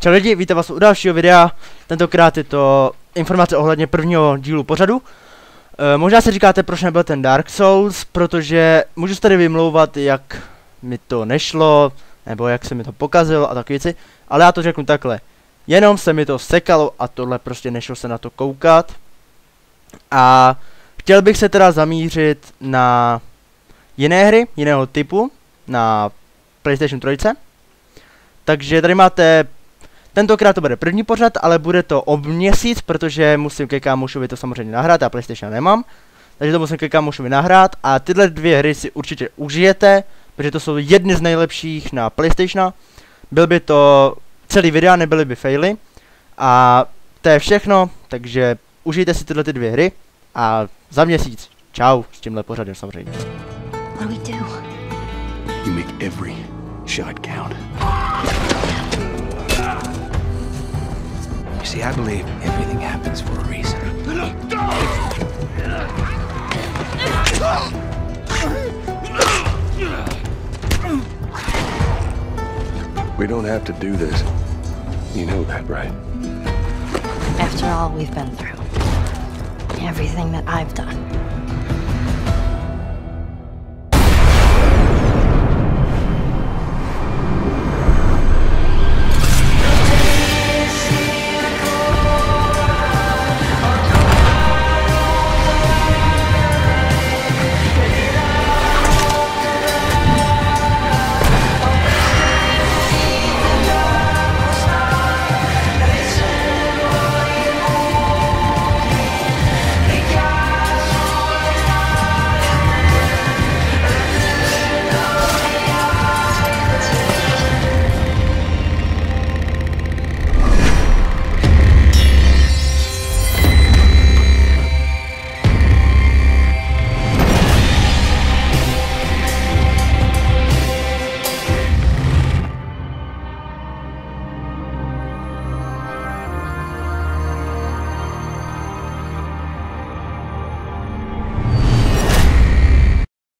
Čau lidi, vítám vás u dalšího videa. Tentokrát je to informace ohledně prvního dílu pořadu. E, možná si říkáte, proč nebyl ten Dark Souls, protože můžu se tady vymlouvat, jak mi to nešlo, nebo jak se mi to pokazilo a takové věci, ale já to řeknu takhle. Jenom se mi to sekalo a tohle prostě nešlo se na to koukat. A chtěl bych se teda zamířit na jiné hry, jiného typu, na PlayStation 3. Takže tady máte Tentokrát to bude první pořad, ale bude to ob měsíc, protože musím ke kámošovi to samozřejmě nahrát, já PlayStation nemám. Takže to musím ke kámošovi nahrát a tyhle dvě hry si určitě užijete, protože to jsou jedny z nejlepších na PlayStation. Byl by to celý videa, nebyly by faily. A to je všechno, takže užijte si tyhle ty dvě hry a za měsíc. Čau s tímhle pořadem samozřejmě. What do we do? You make every shot count. See, I believe everything happens for a reason. We don't have to do this. You know that, right? After all we've been through, everything that I've done,